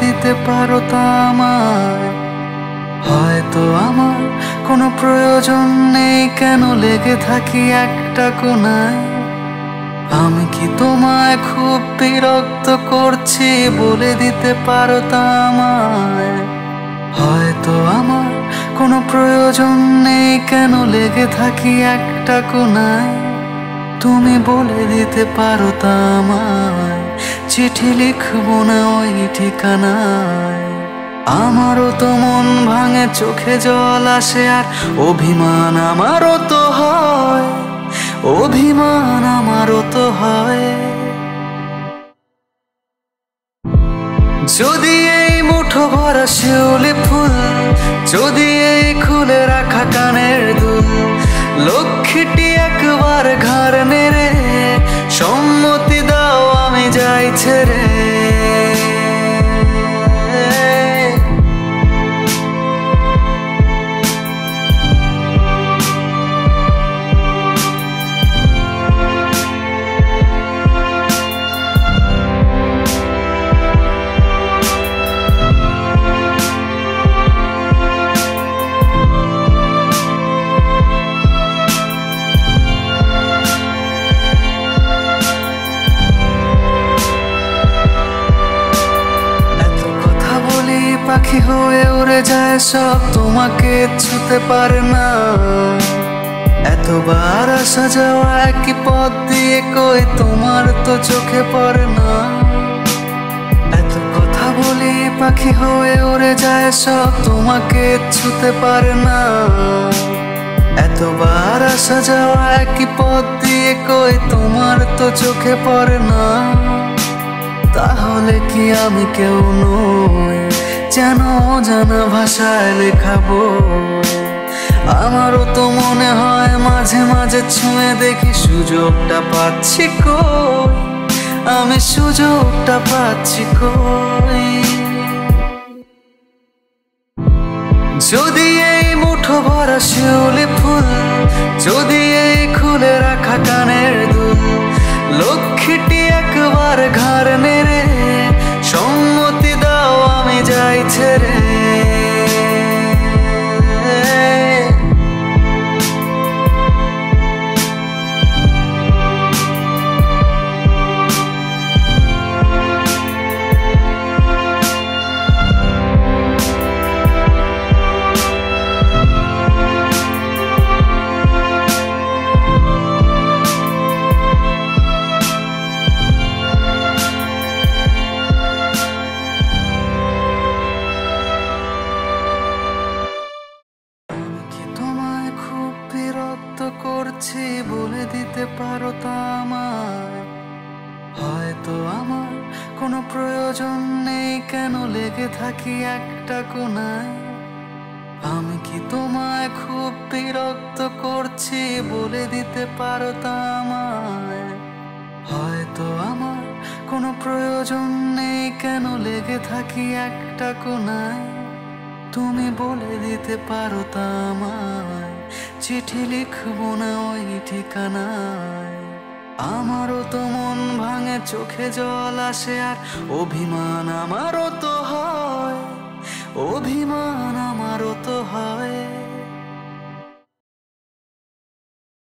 দিতে পারো তা আমায় হয়তো আমার কোনো প্রয়োজন নেই, কেন লেগে থাকি একটা কোনায় আমি কি তোমায় খুব বিরক্ত করছি বলে দিতে পারো তা আমায়? হয়তো আমার কোনো প্রয়োজন নেই, কেন লেগে থাকি একটা কোনায় তুমি বলে দিতে পারো তা আমায়। চিঠি লিখব না ওই ঠিকানায়। আমারও তো মন ভাঙে, চোখে জল আসে আর অভিমান আমারও তো হয়। অভিমান আমারও তো হয়। যদি এই মুঠো ভরা শিউলি ফুল, যদি এই খুলে রাখা কানের দুল লক্ষ্মীটি পাখি হয়ে উড়ে যায় সব, তোমাকে ছুতে পারে না। এতবার আসা যাওয়া একই পথ দিয়ে কই, তোমার তো চোখে পড়ে না। এত কথা বলি পাখি হয়ে উড়ে যায় সব, তোমাকে ছুতে পারে না। এতবার আসা যাওয়া একই পথ দিয়ে কই, তোমার তো চোখে পড়ে না। তাহলে কি আমি কেউ নই? যেন ভাষায় লেখাবো। আমারও তো মনে হয় মাঝে মাঝে ছুঁয়ে দেখি সুযোগটা পাচ্ছি কই? আমি সুযোগটা পাচ্ছি কই? যদি এই মুঠো ভরা শিউলি ফুল, যদি করছি বলে দিতে পারো আমায় হয়তো আমার কোনো প্রয়োজন নেই, কেন লেগে থাকি একটা কোনায় আমি কি তোমায় খুব বিরক্ত করছি বলে দিতে পারো আমায়? হয়তো আমার কোনো প্রয়োজন নেই, কেন লেগে থাকি একটা কোনায় তুমি বলে দিতে পারো আমায়। চিঠি লিখব না ওই ঠিকানায়। আমারও তো মন ভাঙে, চোখে জল আসে আর অভিমান আমারও তো হয়। অভিমান আমারও তো হয়।